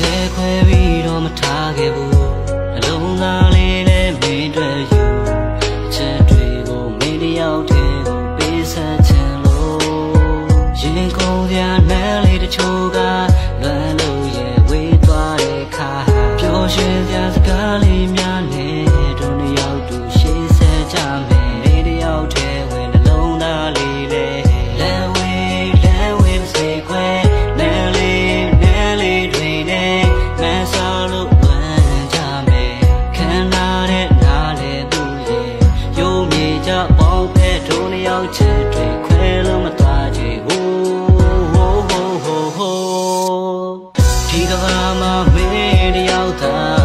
စေခွဲပြီးတော့မထားခဲ့ဘူးအလုံးသားလေးလည်းမင်းတွေ့ယူချက်တွေကိုမင်းတယောက်တည်းကိုပေးဆက်ချင်လို့ရင်ကုန်စရာနှမ်းလေးတချို့ကလွယ်လို့ရဲ့ဝေးသွားတဲ့ခါပျော်ရွှင်စရာစကားလေးများ ချက်တွေခွဲလို့မသွားချေဟိုးဟိုးဟိုးဟိုးဒီကဘာမှာမင်းတယောက်သာ